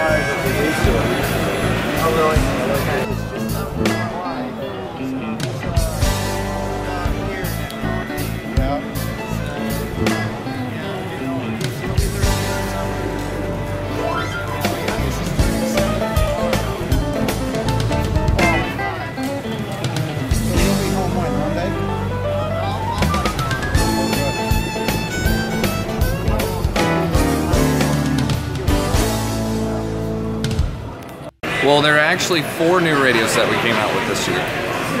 cars as we used to. Well, there are actually four new radios that we came out with this year.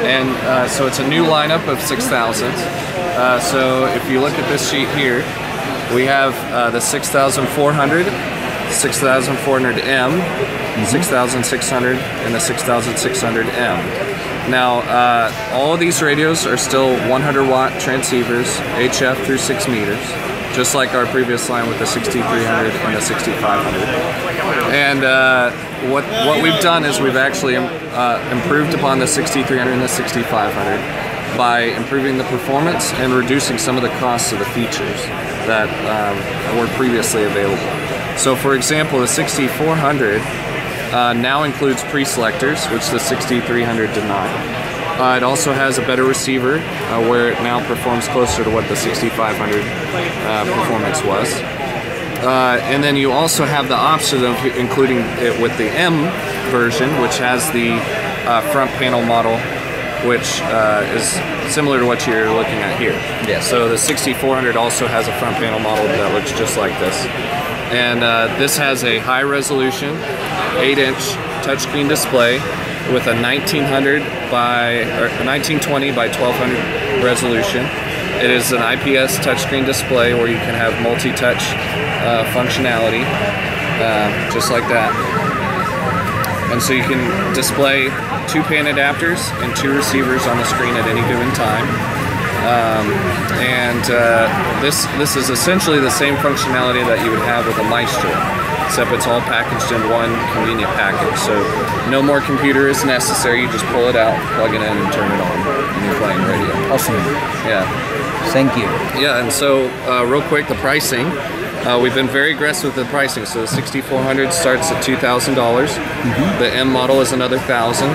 And uh, so it's a new lineup of 6000. Uh, so if you look at this sheet here, we have uh, the 6400, 6400M, 6600, and the 6600M. Now, uh, all of these radios are still 100 watt transceivers, HF through 6 meters, just like our previous line with the 6300 and the 6500. And uh, what what we've done is we've actually uh, improved upon the 6300 and the 6500 by improving the performance and reducing some of the costs of the features that um, were previously available. So, for example, the 6400 uh, now includes pre-selectors, which the 6300 did not. Uh, it also has a better receiver, uh, where it now performs closer to what the 6500 uh, performance was. Uh, and then you also have the option of including it with the M version, which has the uh, front panel model, which uh, is similar to what you're looking at here. Yes. So the 6400 also has a front panel model that looks just like this. And uh, this has a high resolution, 8 inch touchscreen display with a 1900 by or 1920 by 1200 resolution. It is an IPS touchscreen display where you can have multi-touch uh, functionality, uh, just like that. And so you can display two panadapters and two receivers on the screen at any given time. Um, and uh, this this is essentially the same functionality that you would have with a Maestro, except it's all packaged in one convenient package. So no more computer is necessary. You just pull it out, plug it in, and turn it on, and you're playing radio. Awesome. Yeah. Thank you. Yeah, and so uh, real quick, the pricing. Uh, we've been very aggressive with the pricing. So the 6400 starts at two thousand dollars. The M model is another thousand.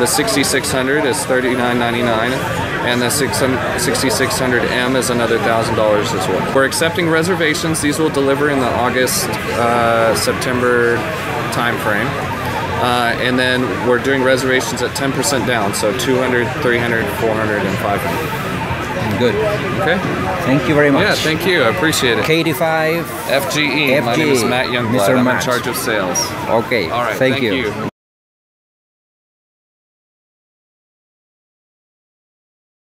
The 6600 is thirty nine ninety nine, and the 6600M is another thousand dollars as well. We're accepting reservations. These will deliver in the August uh, September timeframe. Uh, and then we're doing reservations at 10% down, so 200, 300, 400, and 500. Good. Okay? Thank you very much. Yeah, thank you. I appreciate it. KD5. FGE. My name is Matt Youngblood. Mr. I'm Matt. in charge of sales. Okay. All right. Thank, you.